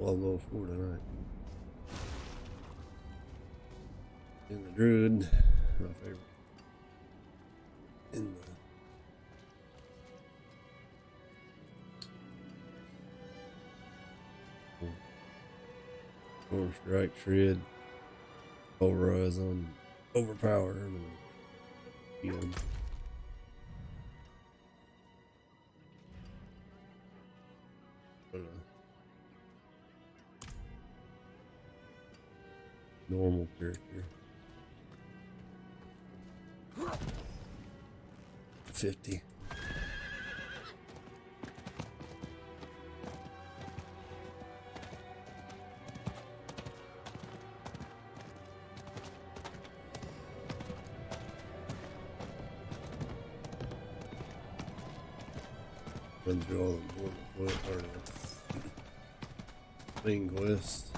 little Diablo 4 tonight. In the Druid, my favorite. In the Storm Strike Shred, Pulverize on Overpower and heal. Normal character. 50. Run through all the main quest.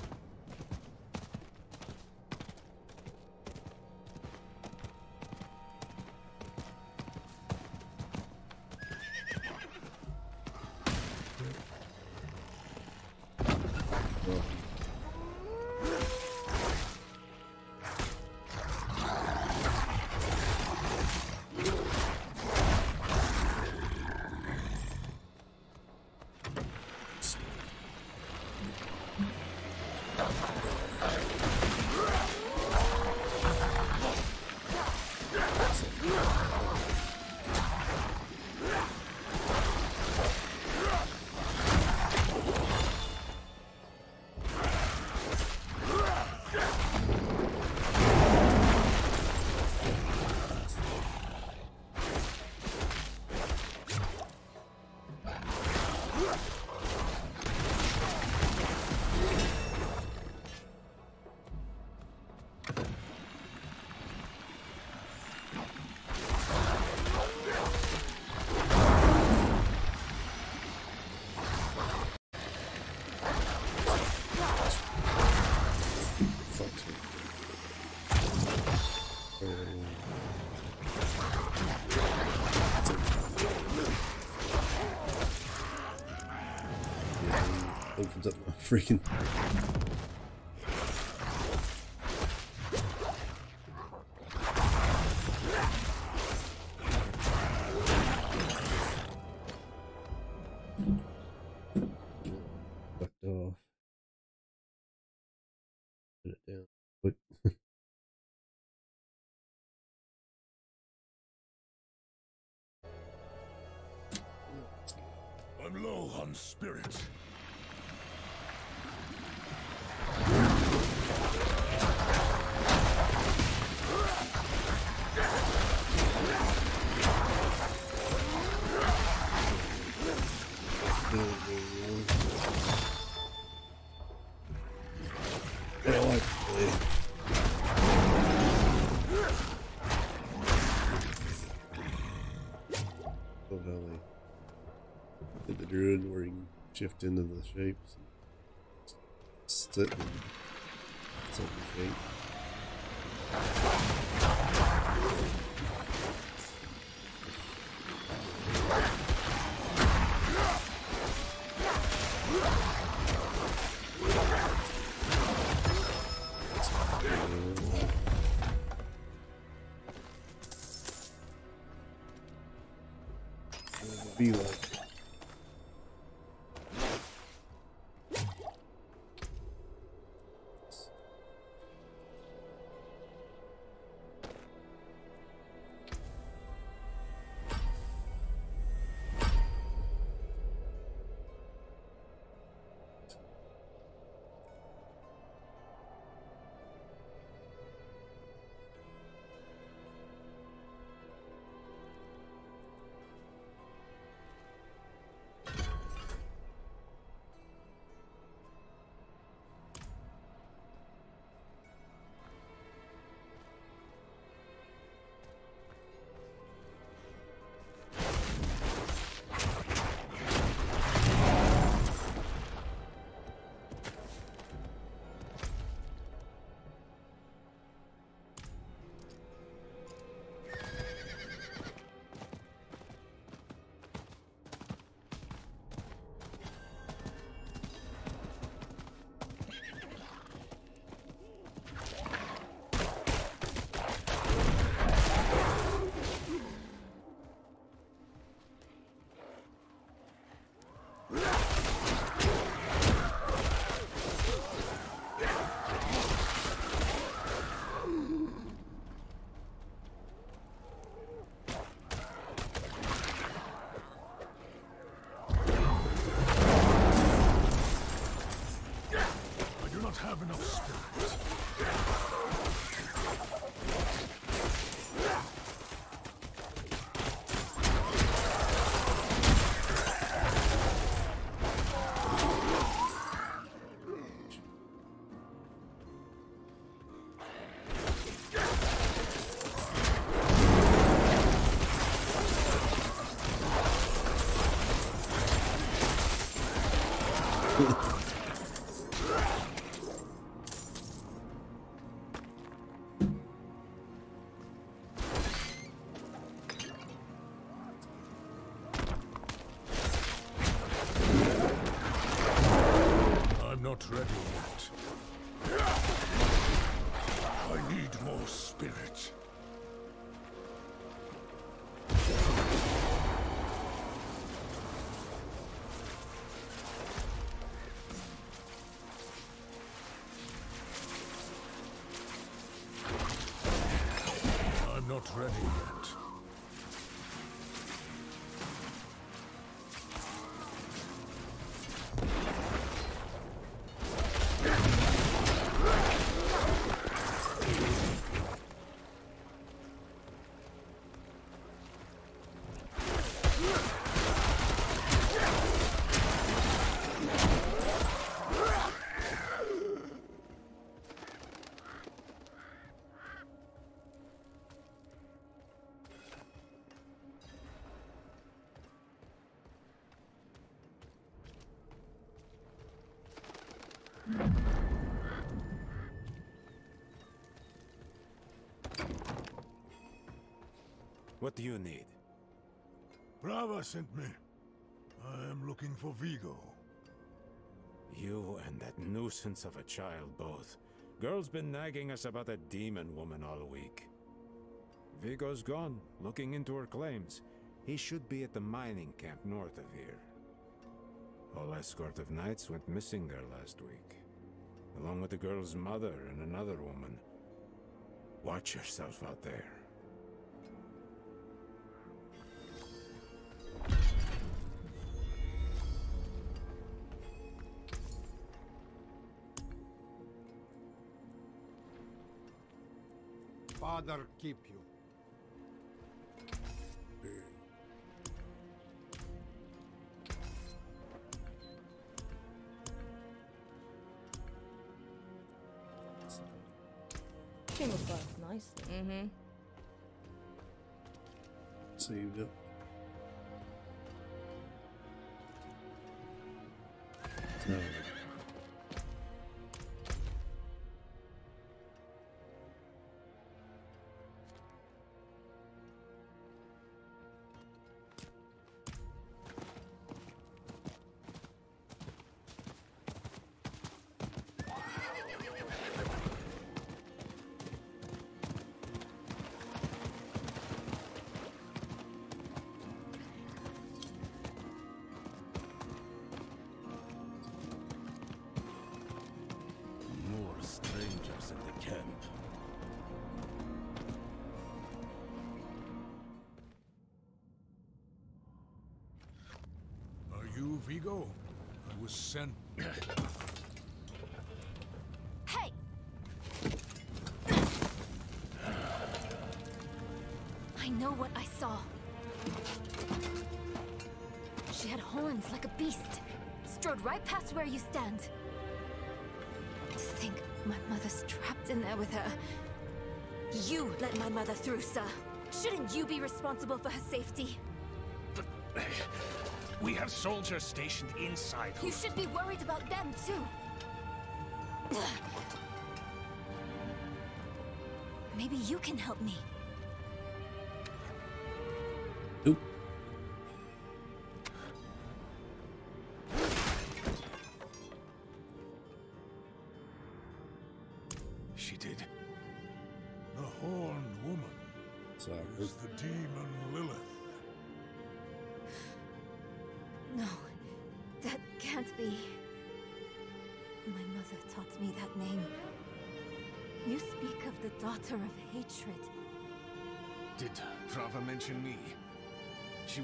Freaking fucked off. Put it down. Quick. I'm low on spirit. Shift into the shapes. Sit in the shape. What do you need? Prava sent me. I am looking for Vigo. You and that nuisance of a child both. Girl's been nagging us about a demon woman all week. Vigo's gone, looking into her claims. He should be at the mining camp north of here. Whole escort of knights went missing there last week. Along with the girl's mother and another woman. Watch yourself out there. Father keep you. Came across nicely. Mm-hmm. Saved it. Vigo? I was sent. Hey! I know what I saw. She had horns like a beast. Strode right past where you stand. To think my mother's trapped in there with her. You let my mother through, sir. Shouldn't you be responsible for her safety? We have soldiers stationed inside You should be worried about them, too. Maybe you can help me.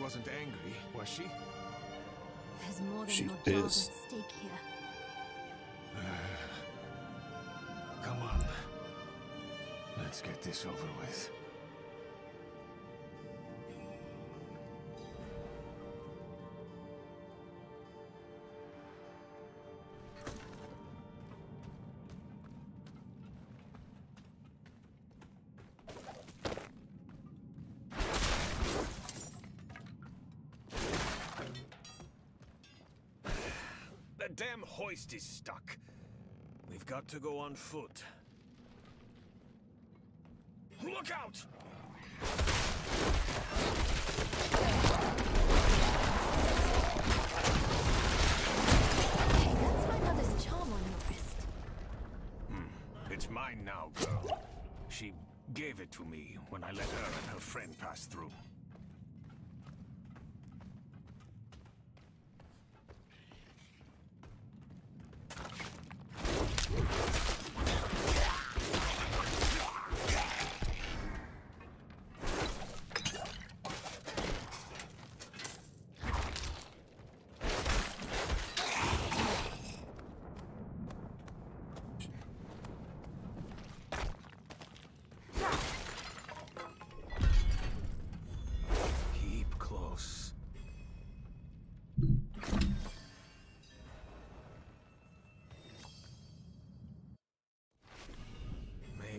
wasn't angry, was she? There's more than your job at stake here. Come on. Let's get this over with. Hoist is stuck. We've got to go on foot. Look out! Hey, that's my mother's charm on your wrist. Hmm, it's mine now, girl. She gave it to me when I let her and her friend pass through.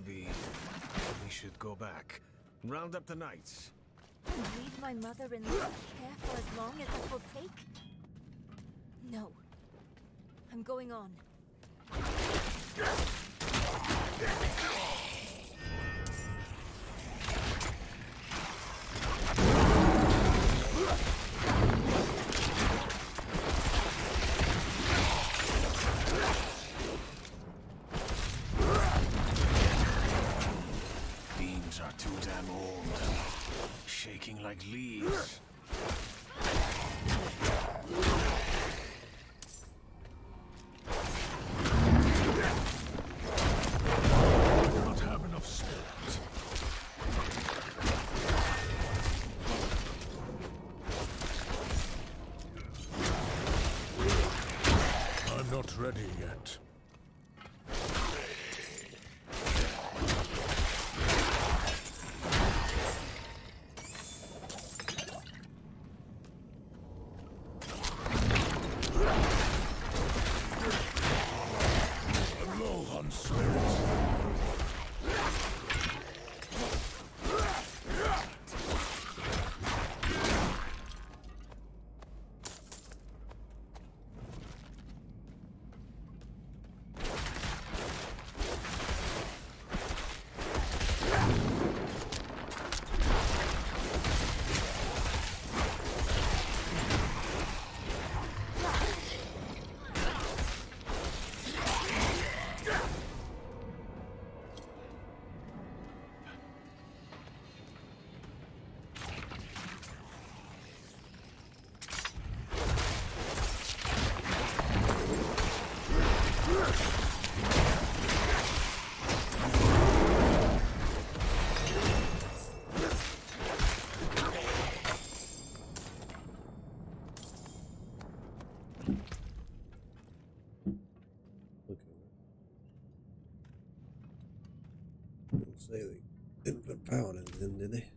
We should go back. Round up the knights. Leave my mother in care for as long as it will take? No. I'm going on. I'm say they didn't put paladins in, did they?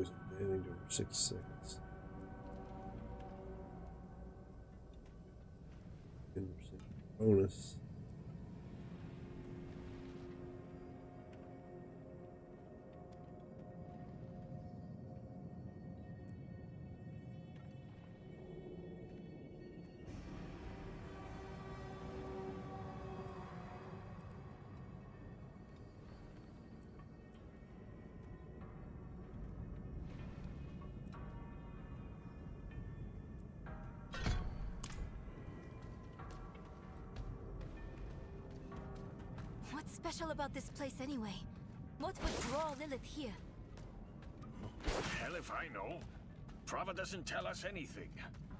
Poison damage over six seconds. 10% bonus. Special about this place anyway? What would draw Lilith here? Hell if I know. Prava doesn't tell us anything.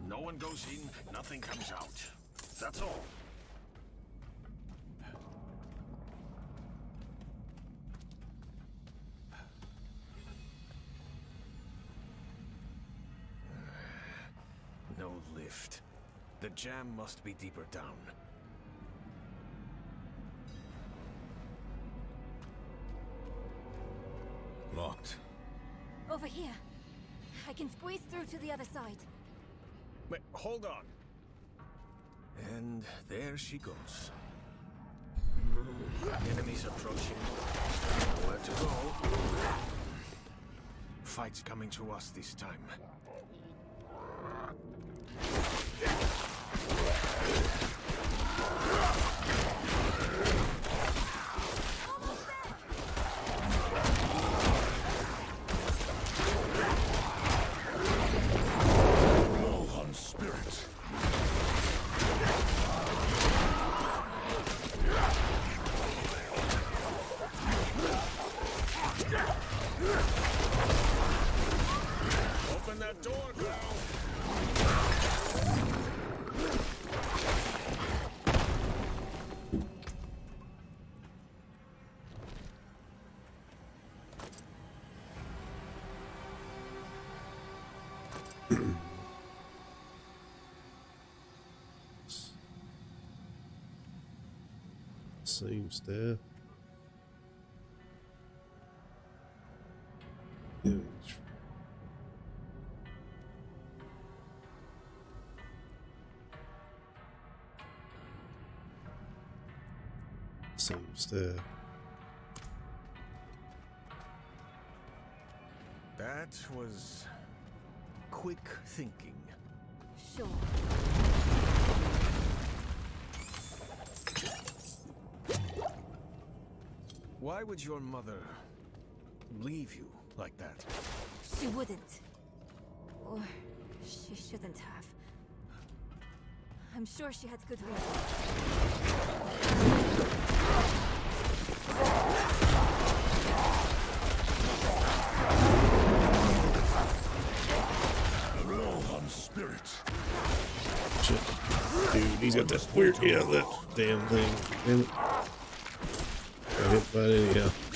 No one goes in, nothing comes out. That's all. No lift. The jam must be deeper down. Squeeze through to the other side. Wait, hold on. And there she goes. Enemies approaching. Nowhere to go. Fight's coming to us this time. Same staff. Image. Same staff. That was quick thinking. Sure. Why would your mother leave you like that? She wouldn't. Or she shouldn't have. I'm sure she had good reason. Lohan spirit. Shit. Dude, he's got that weird, yeah, that damn thing. Damn it. Got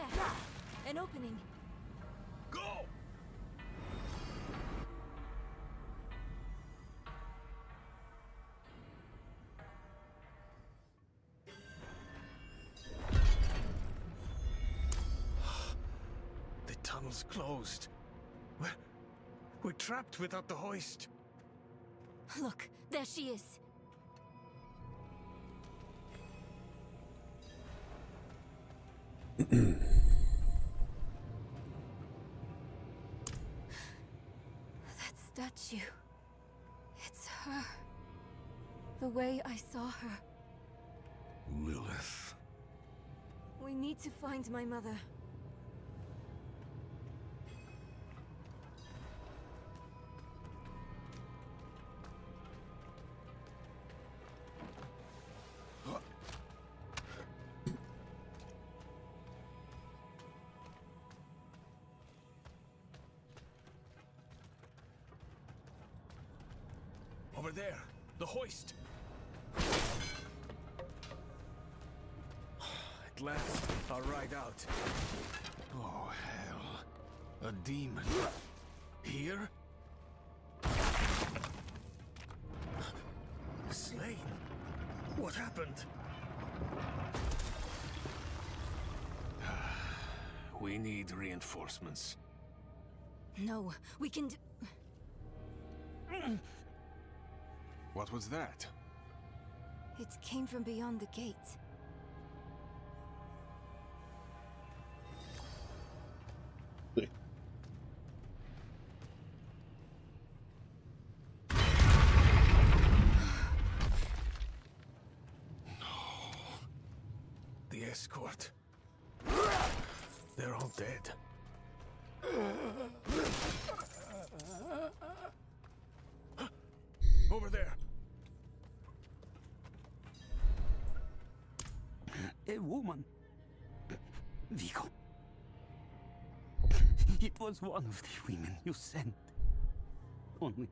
There! An opening! Go! the tunnel's closed. We're, we're trapped without the hoist. Look, there she is. Her. The way I saw her. Lilith. We need to find my mother. A ride out. Oh, hell. A demon. Here? Slain? What happened? We need reinforcements. No, we can d- What was that? It came from beyond the gate. Was one of the women you sent. Only.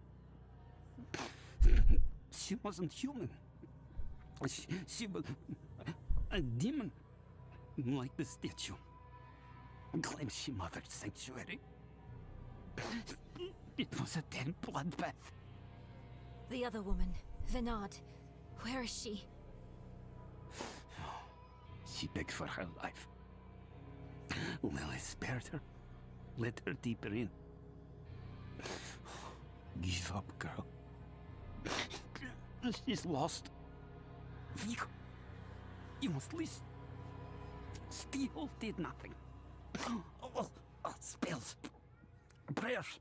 She wasn't human. She, she was a demon. Like the statue. Claims she mothered sanctuary. It was a damn bloodbath. The other woman, Venard. Where is she? She begged for her life. Lilith spared her. Let her deeper in. Give up, girl. She's lost. You must listen. Steel did nothing. Oh, oh, spells, prayers,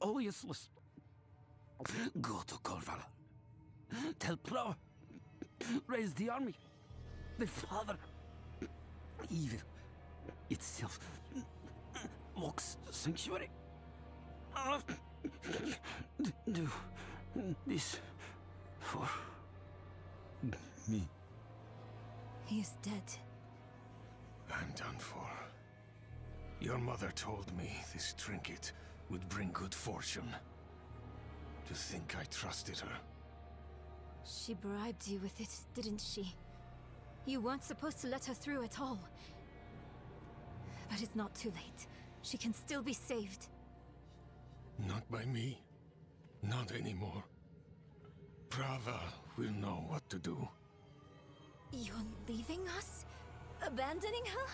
all useless. Go to Corval. Tell Plow. Raise the army. The father. Evil itself mocks sanctuary. Uh, d- do this for me. He is dead. I'm done for. Your mother told me this trinket would bring good fortune. To think I trusted her. She bribed you with it, didn't she? You weren't supposed to let her through at all. But it's not too late. She can still be saved. Not by me. Not anymore. Prava will know what to do. You're leaving us? Abandoning her?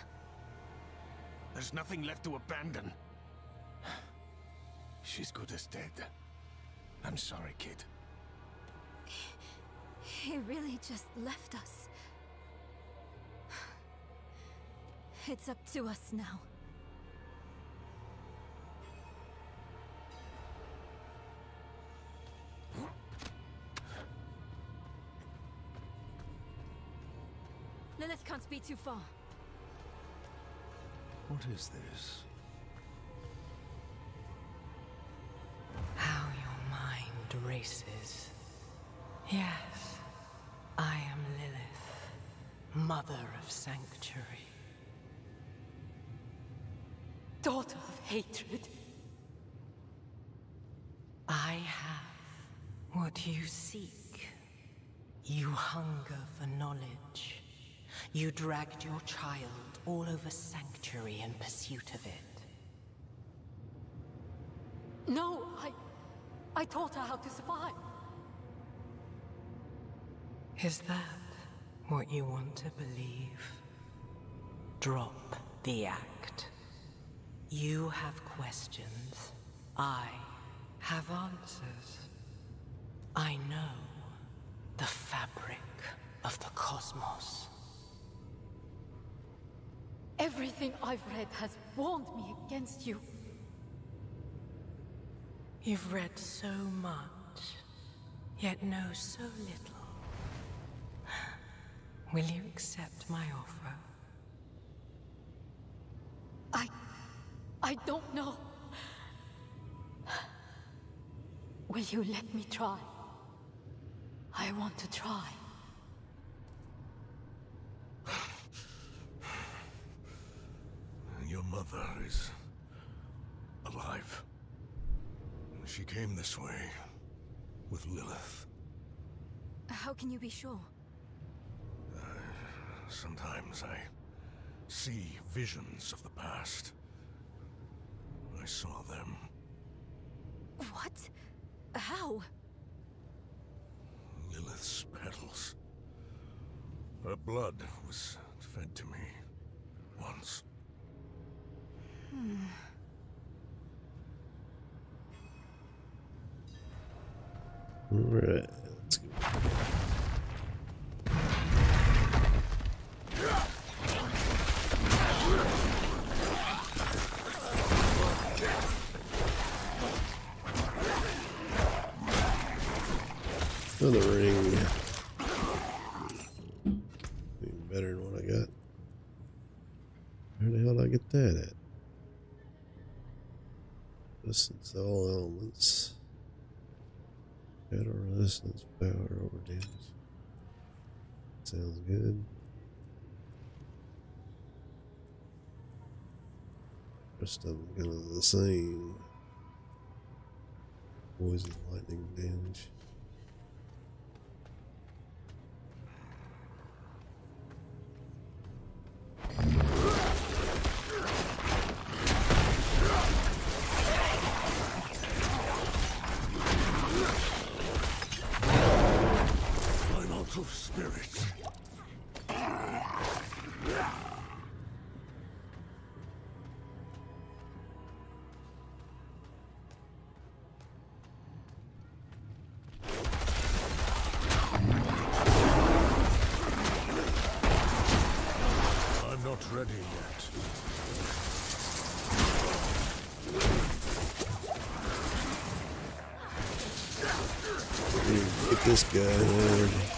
There's nothing left to abandon. She's good as dead. I'm sorry, kid. He really just left us. It's up to us now. Too far. What is this? How your mind races. Yes, I am Lilith, mother of sanctuary. Daughter of hatred. I have what you seek. You hunger for knowledge. You dragged your child all over sanctuary in pursuit of it. No, I. I taught her how to survive. Is that what you want to believe? Drop the act. You have questions. I have answers. I know the fabric of the cosmos. Everything I've read has warned me against you. You've read so much, yet know so little. Will you accept my offer? I... I don't know. Will you let me try? I want to try. Your mother is alive. She came this way with Lilith. How can you be sure? Uh, sometimes I see visions of the past. I saw them. What? How? Lilith's petals. Her blood was fed to me once. Alright, let's go. Another ring. Even better than what I got. Where the hell did I get that at? Resistance to all elements. Better resistance power over damage. Sounds good. Rest of them kind of the same. Poison, lightning damage. This guy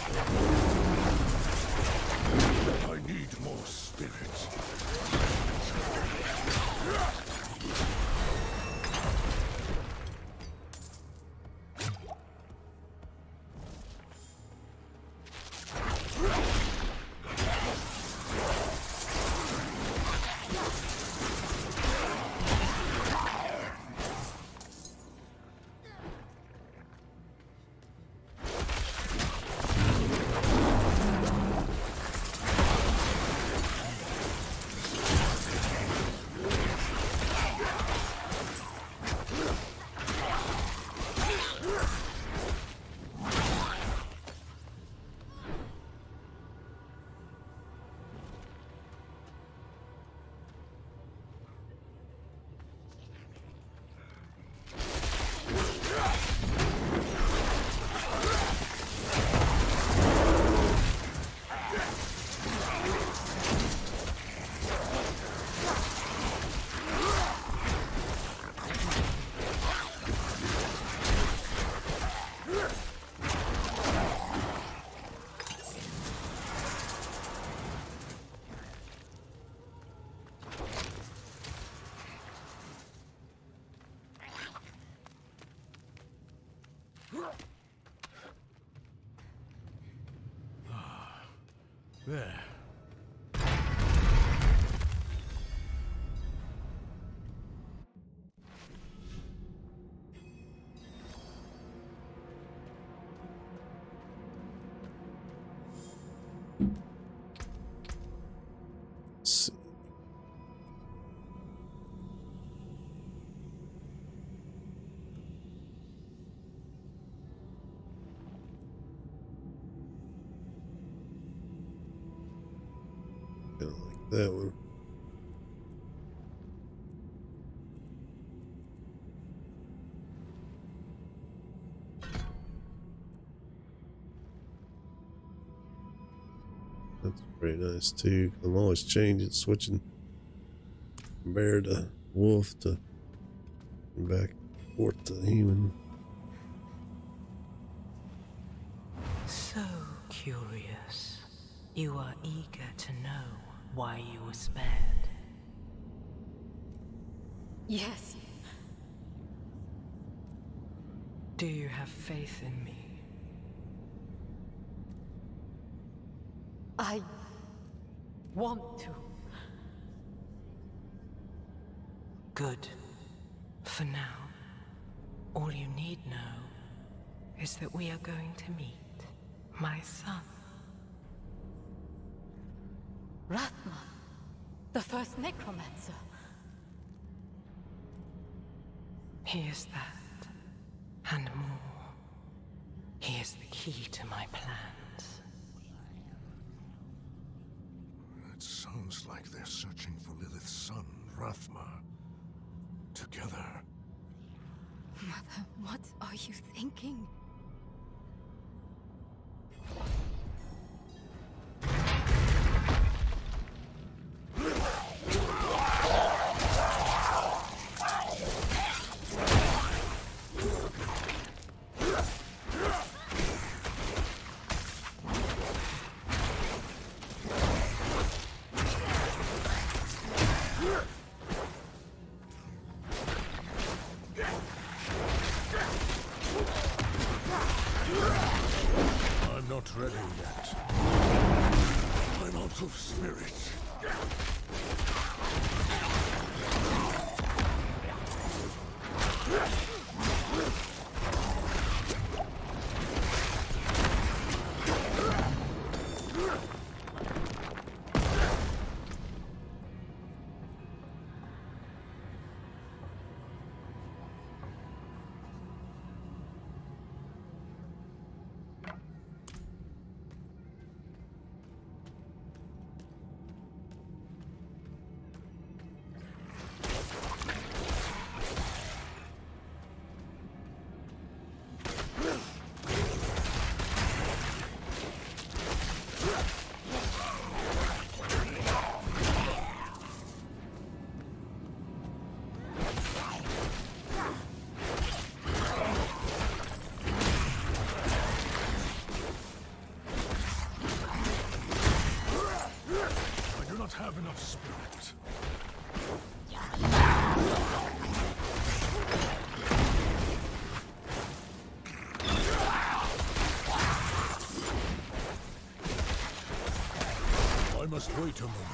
There. Kind of like that one. That's pretty nice too. I'm always changing, switching bear to wolf to back forth to human. So curious. You are eager to know why you were spared. Yes. Do you have faith in me? I want to. Good. For now, all you need know is that we are going to meet my son. Rathma, the first necromancer. He is that, and more. He is the key to my plans. It sounds like they're searching for Lilith's son, Rathma. Together. Mother, what are you thinking? Wait a moment.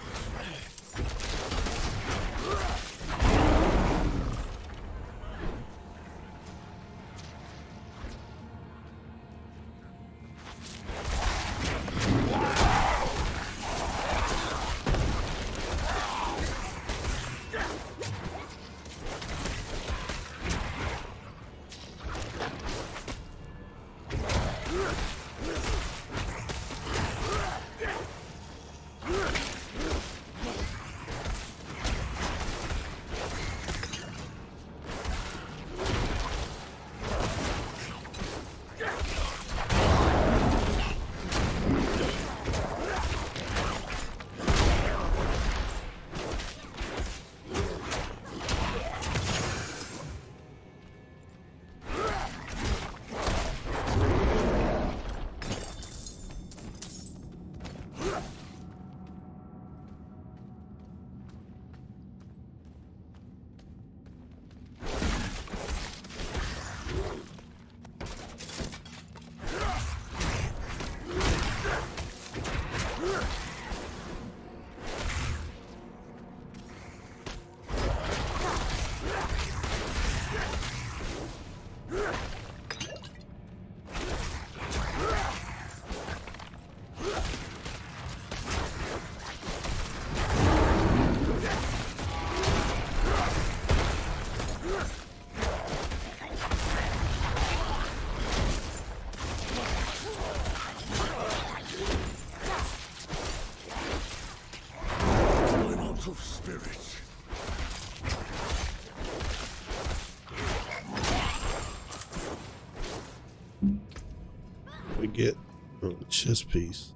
Chess piece.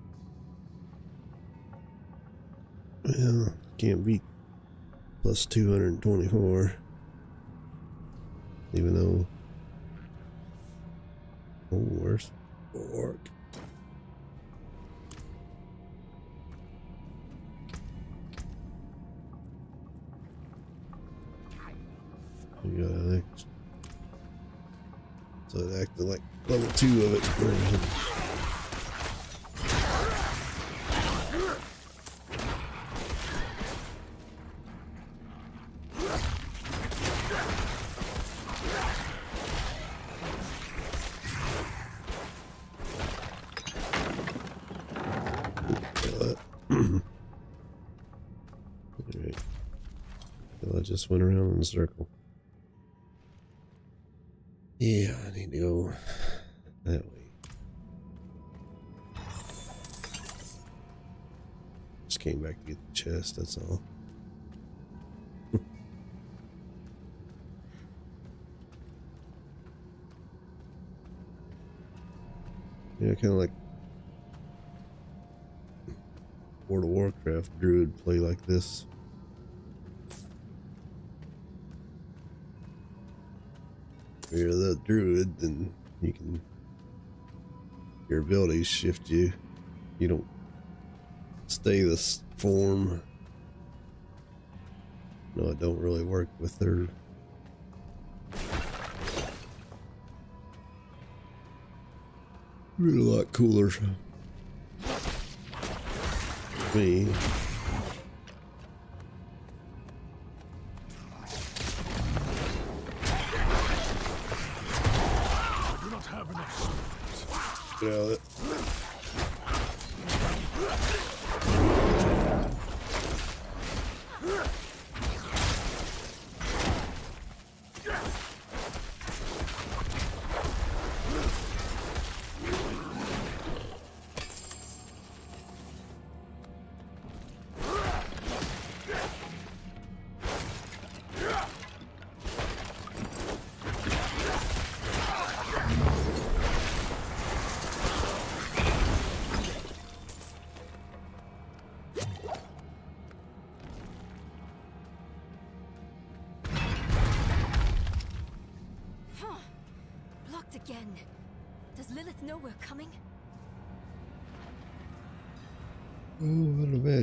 Well, can't beat plus 224. Even though. Oh, where's Bork? You got X. So it acted like level two of it. In a circle. Yeah, I need to go that way. Just came back to get the chest, that's all. yeah, kind of like World of Warcraft druid play like this. You're the druid, then you can your abilities shift you. You don't stay this form. No, it don't really work with their Really a lot cooler. Me. Get out of it.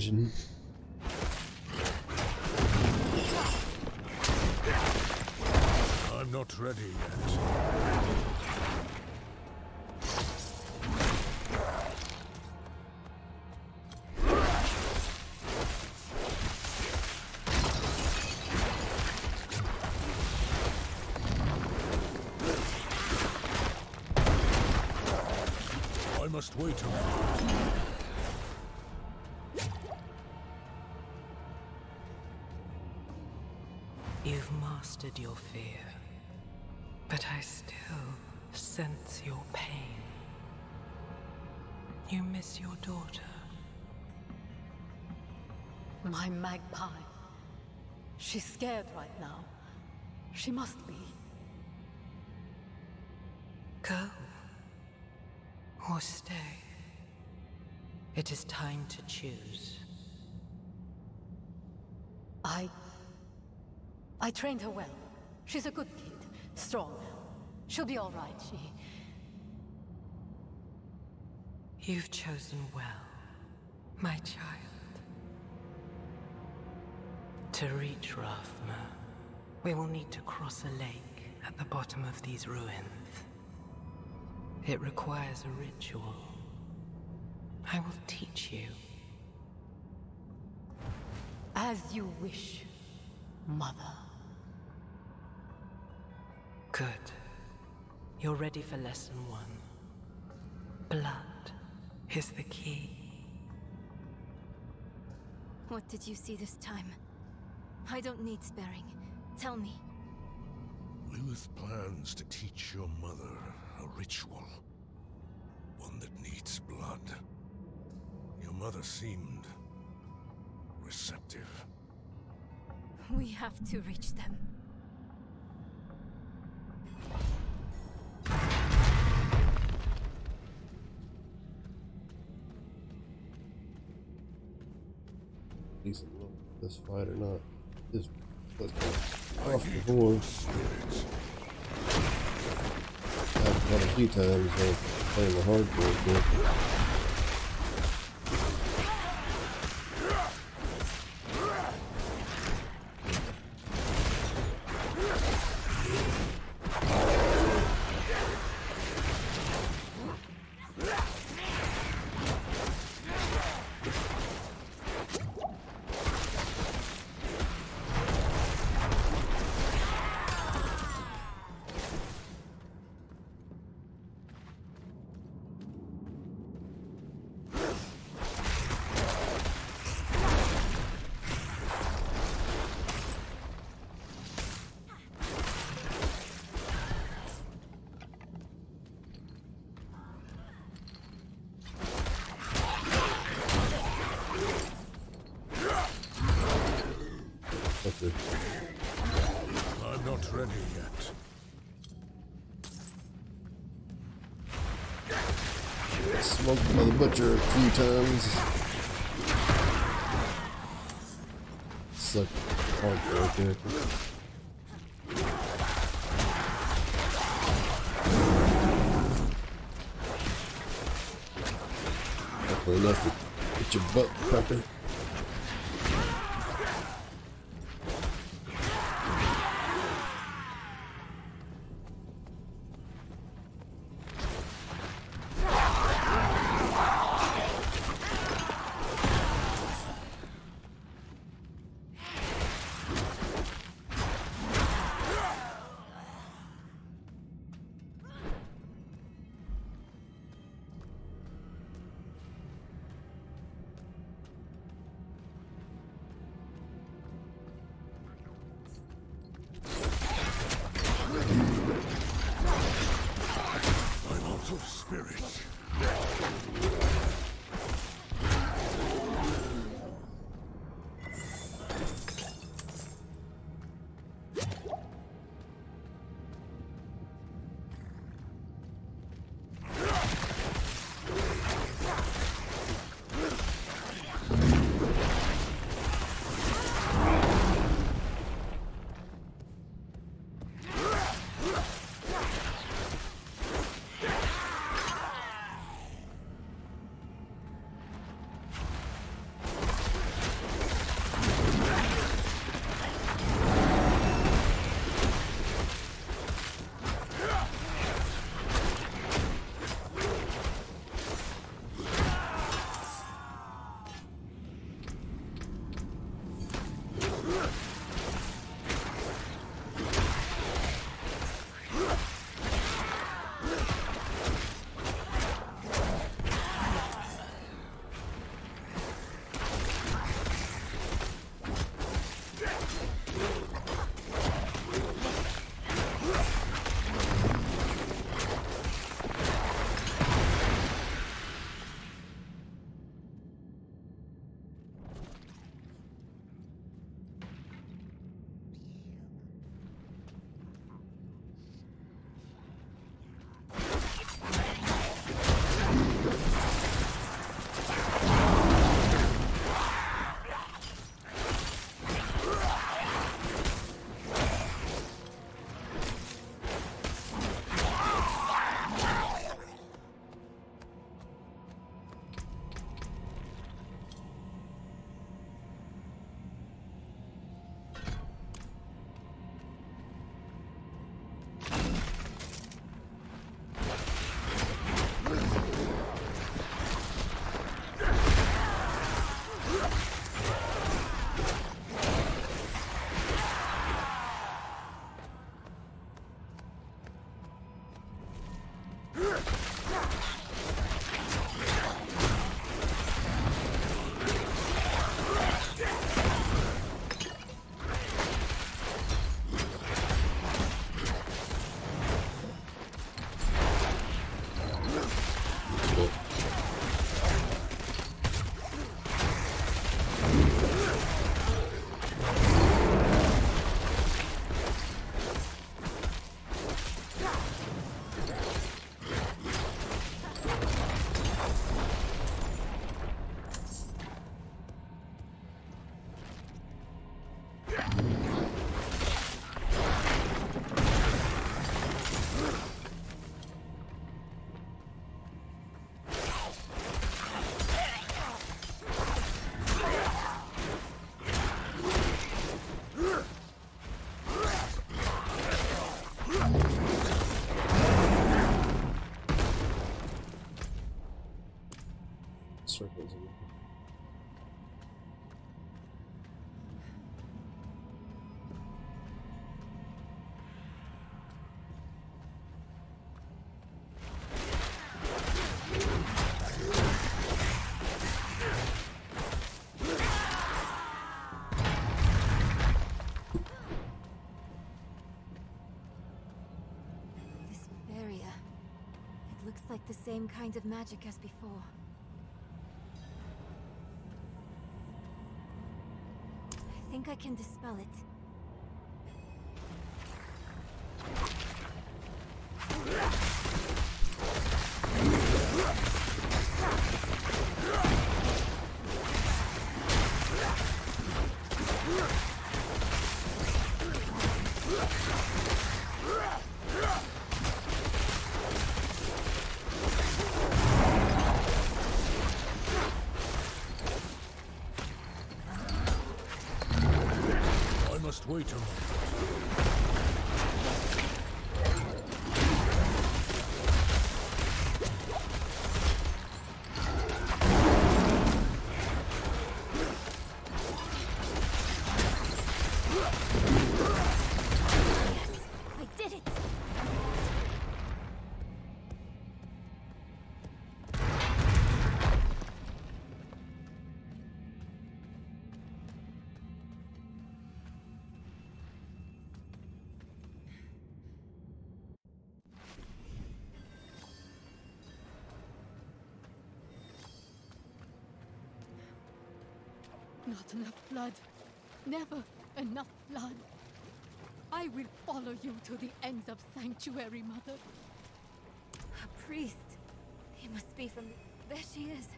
Imagine. I'm not ready yet. I must wait a while. You've mastered your fear, but I still sense your pain. You miss your daughter. My magpie. She's scared right now. She must be. Go. Or stay. It is time to choose. I. I trained her well. She's a good kid. Strong. She'll be all right. She. You've chosen well, my child. To reach Rathma, we will need to cross a lake at the bottom of these ruins. It requires a ritual. I will teach you. As you wish, Mother. Good. You're ready for lesson one. Blood is the key. What did you see this time? I don't need sparing. Tell me. Lilith plans to teach your mother a ritual. One that needs blood. Your mother seemed receptive. We have to reach them. This fight or not. This was off before. I've fought a few times playing the hardcore. Few times. Suck hardcore character. The same kind of magic as before. I think I can dispel it. Wait a moment. Not enough blood. Never enough blood. I will follow you to the ends of Sanctuary, Mother. A priest. He must be from... There she is.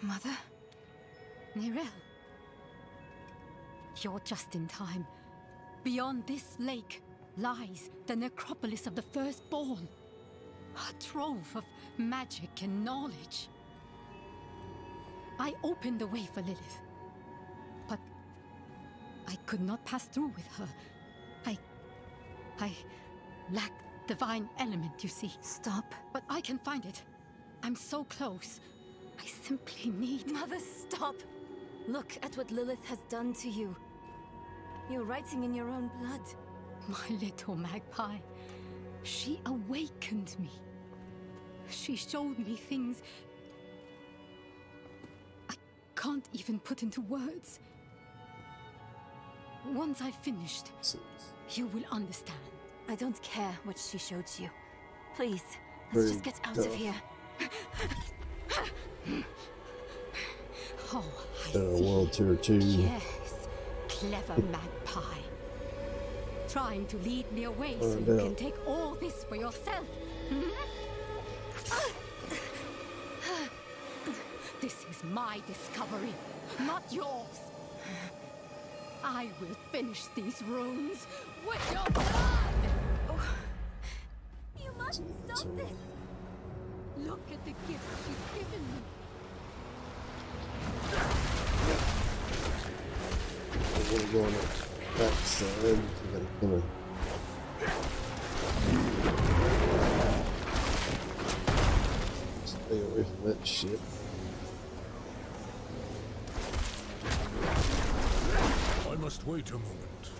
Mother? Neyrelle. You're just in time. Beyond this lake lies the necropolis of the firstborn. A trove of magic and knowledge. I opened the way for Lilith. But I could not pass through with her. I. I lack divine element, you see. Stop. But I can find it. I'm so close. I simply need. Mother, stop! Look at what Lilith has done to you. You're writing in your own blood. My little magpie. She awakened me. She showed me things I can't even put into words. Once I've finished, you will understand. I don't care what she showed you. Please, let's Very just get out tough. of here. Oh, I uh, see. World Tier 2. Yes, clever magpie. Trying to lead me away so you can take all this for yourself. hmm? This is my discovery, not yours. I will finish these runes with your blood! You must stop this! Look at the gift she's given me. I want to go on Stay away from that shit. I must wait a moment.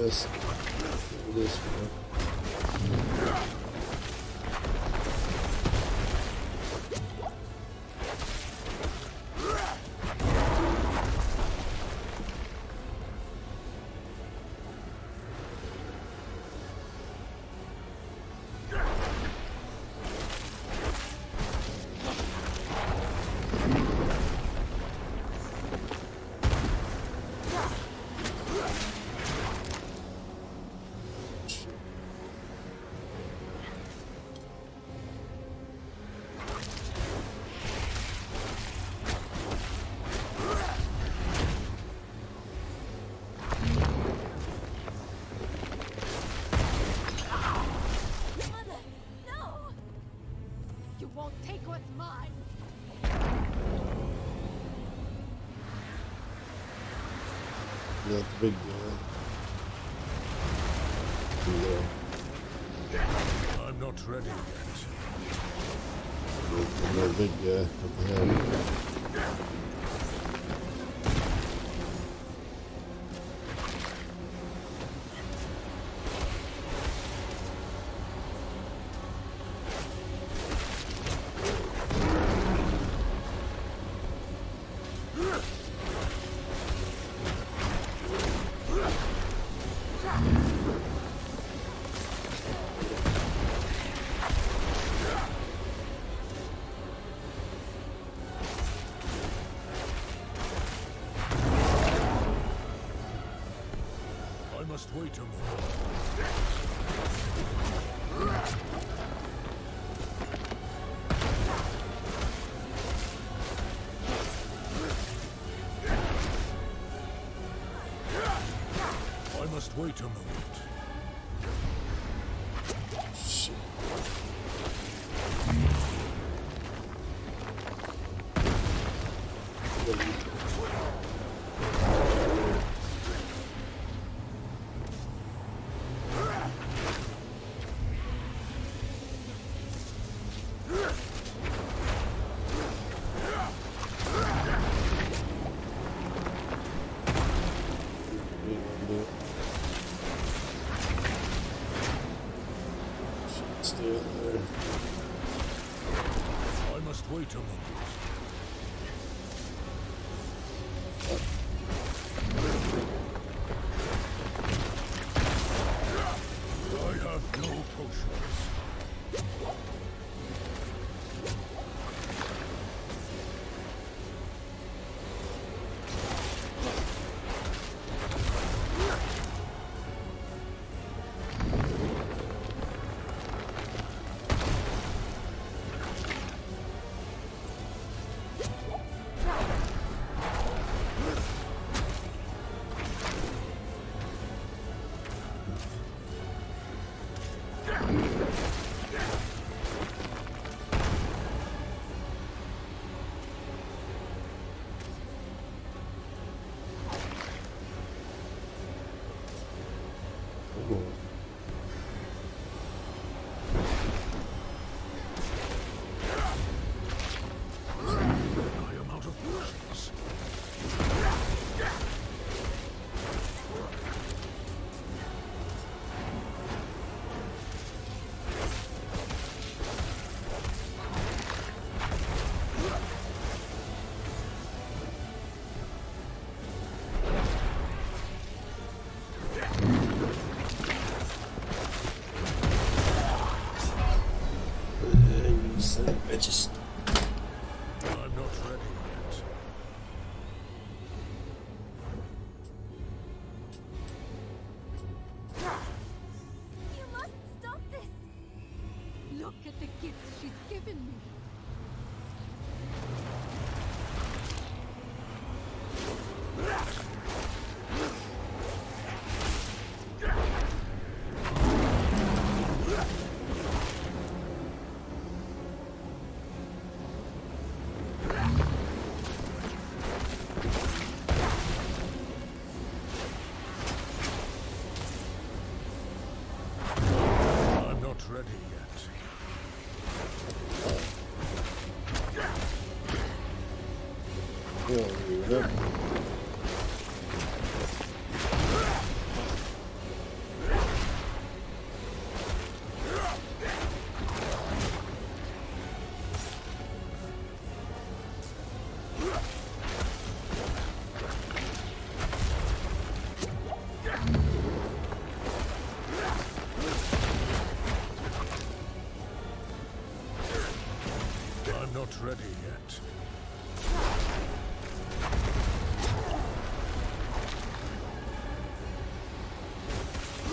this, this Big deal. I'm not ready yet. No, big guy. What the hell? best way to move.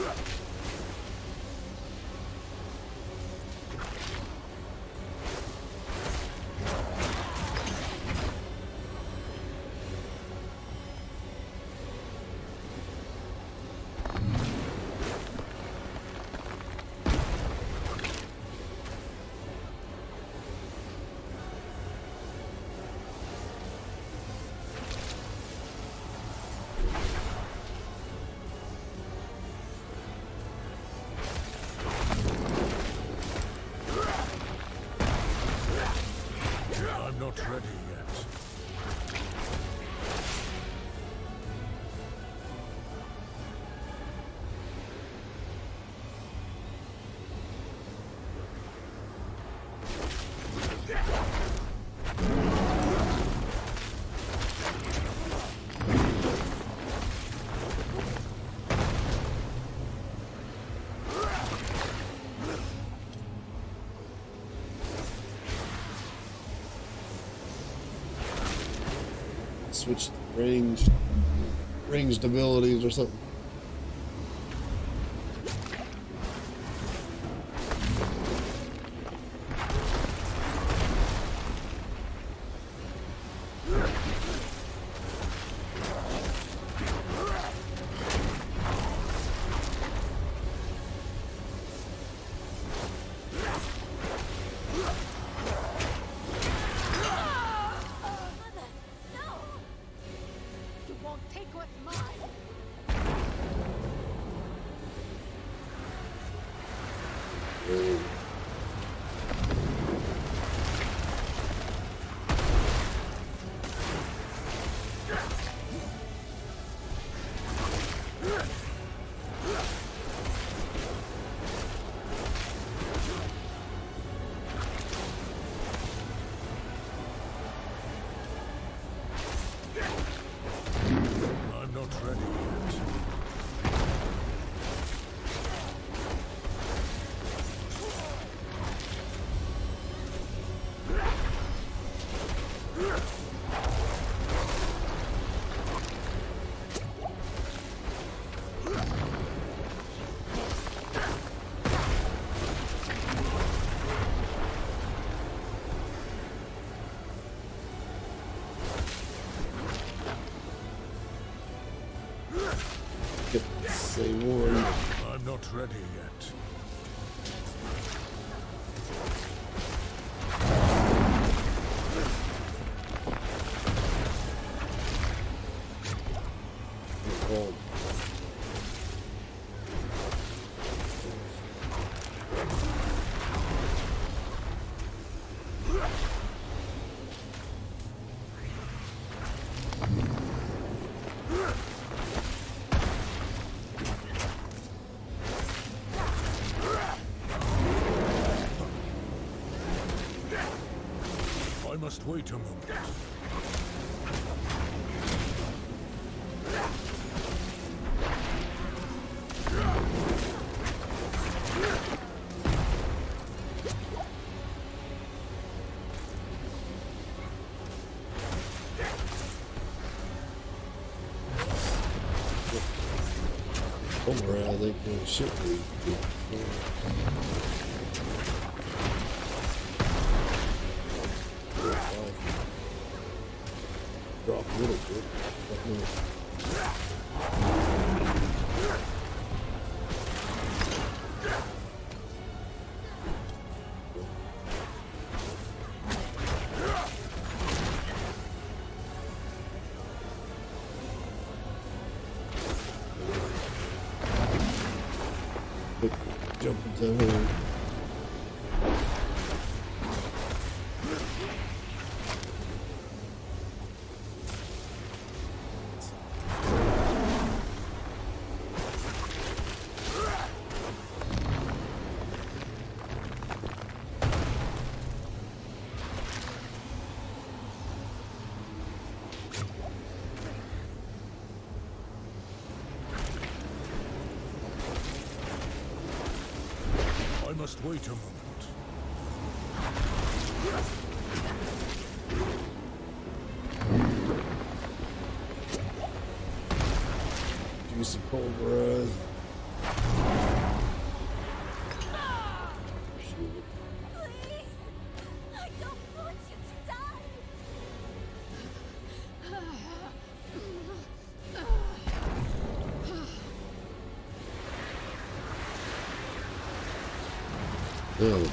Thank. switch range range abilities or something. ready yet. Wait a moment. Somewhere I think there's certainly must wait a moment. Juicy cold breath. A moment.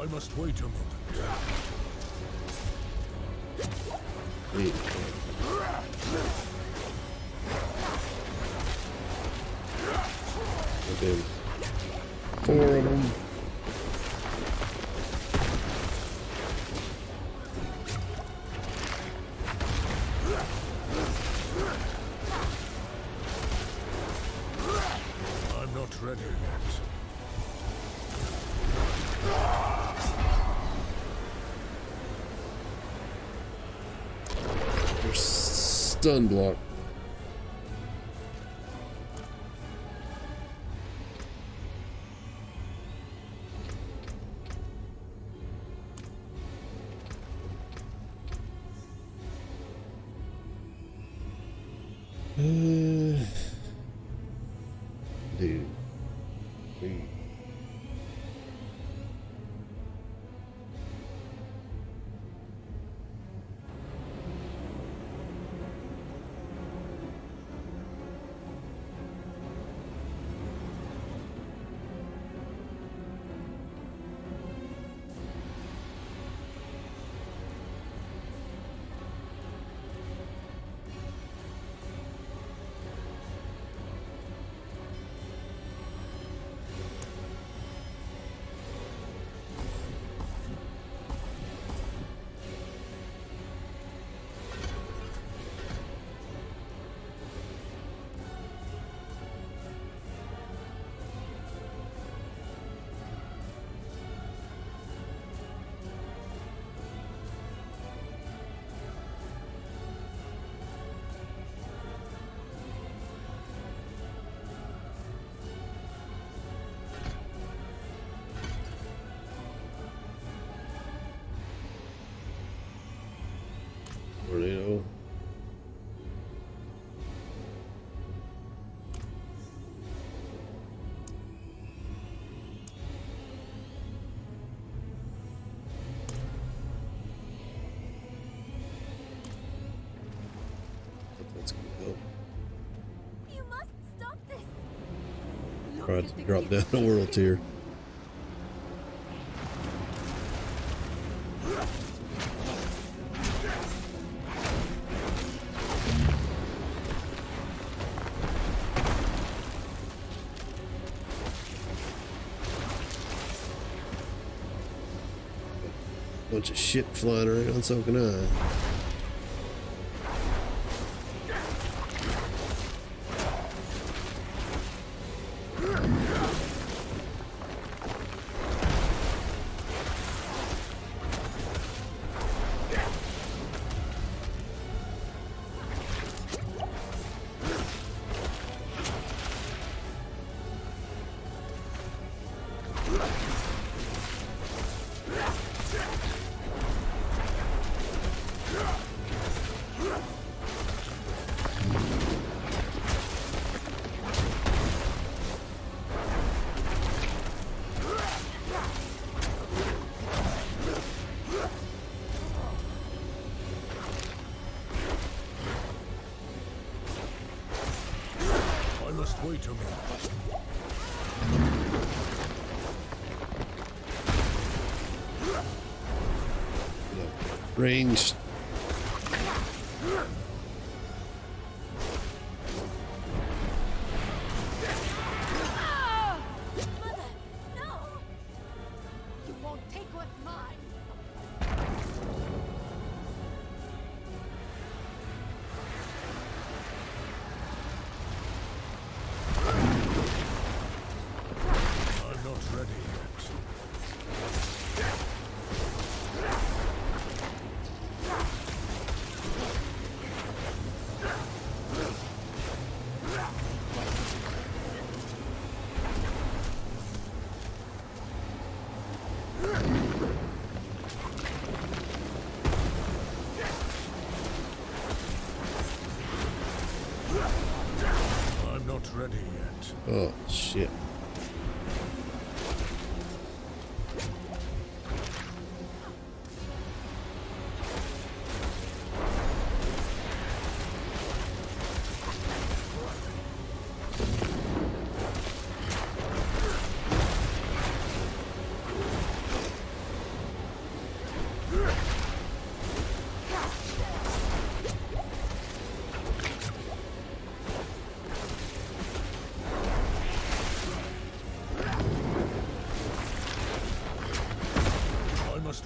I must wait a moment. Stun block. To drop down a world tier. Bunch of shit flying around, so can. I Ranged.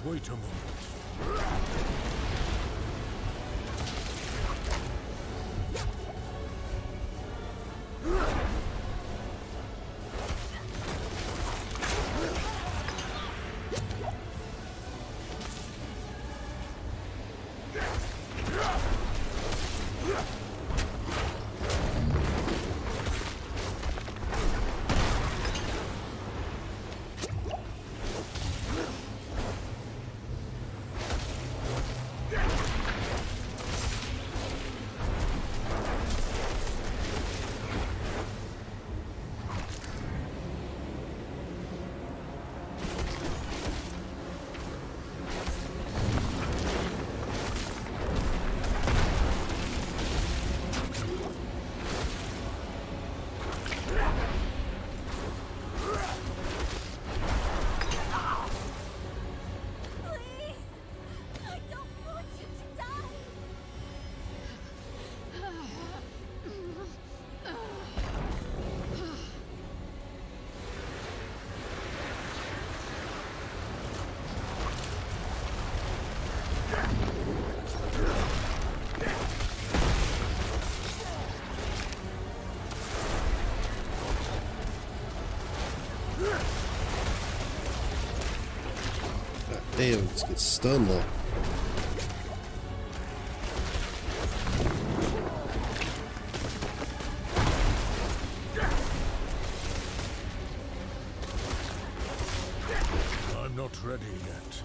Wait a moment. Damn, just get stunned like. I'm not ready yet.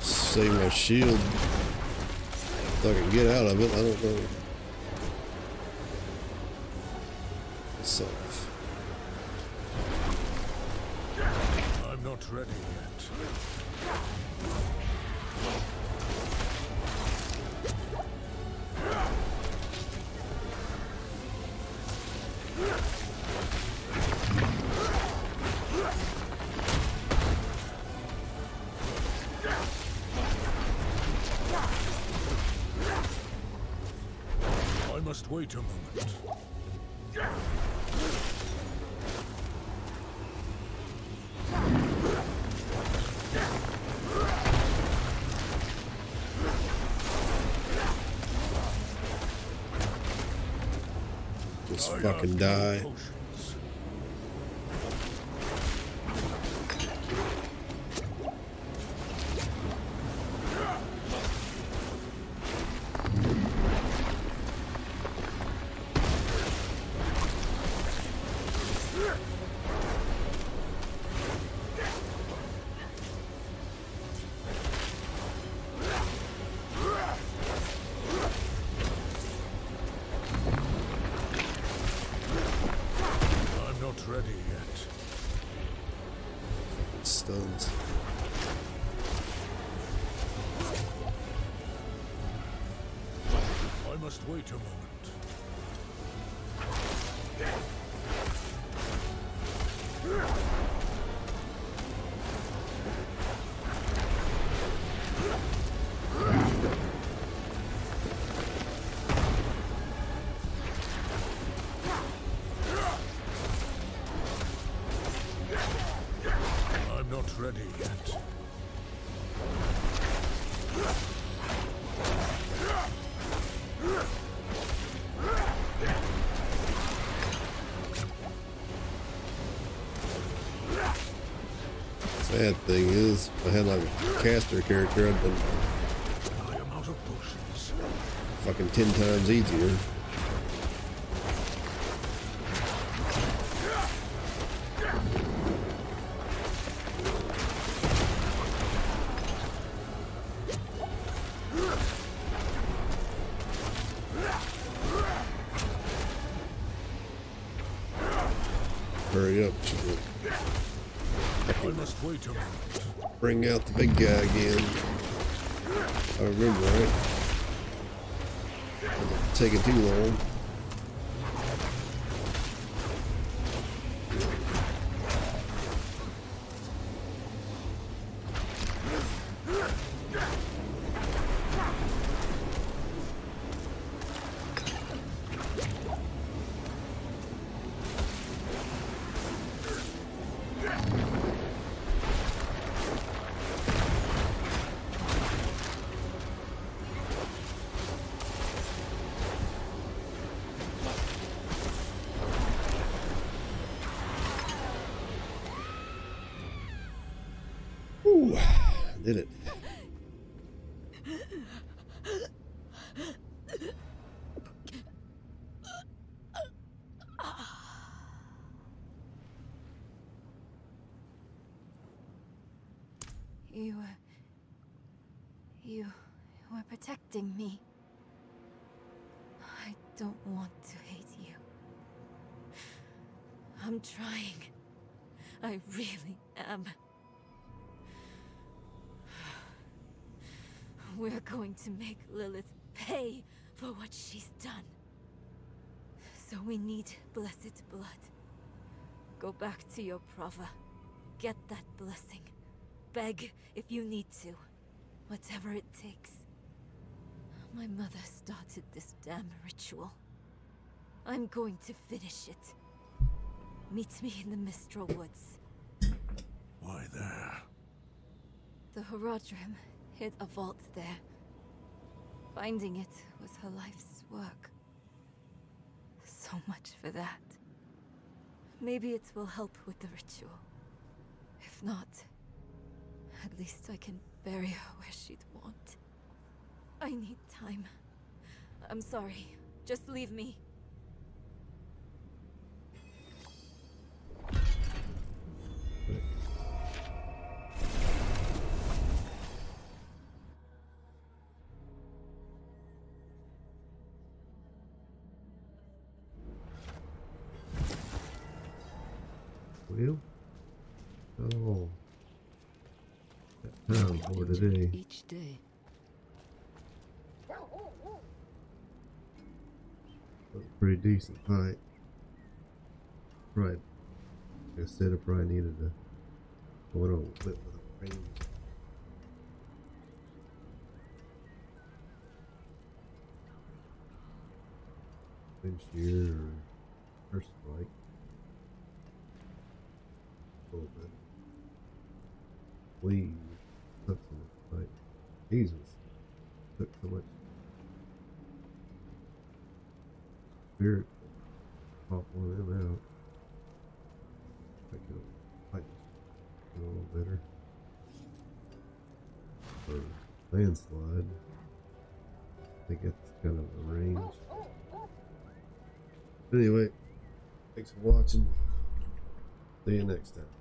Save my shield. If I can get out of it, I don't know. Fucking die. Ready yet. Stuns. I must wait a moment. Ready yet. Sad thing is, if I had like a caster character, I'd been I am out of fucking ten times easier. Out the big guy again. I remember right. Taking too long. Don't want to hate you. I'm trying. I really am. We're going to make Lilith pay for what she's done. So we need blessed blood. Go back to your Prava. Get that blessing. Beg if you need to. Whatever it takes. My mother started this damn ritual. I'm going to finish it. Meet me in the Mistral Woods. Why there? The Horadrim hid a vault there. Finding it was her life's work. So much for that. Maybe it will help with the ritual. If not, at least I can bury her where she'd want. I need time. I'm sorry. Just leave me. Pretty decent fight. Right. Like I said, I probably needed to go little bit with a range. Pinch here or first strike. A little bit. Please. Took so much fight. Jesus. Took so much spirit. Pop one of them out. I could fight a little better. Or landslide. I think that's kind of a range. Anyway, thanks for watching. See you next time.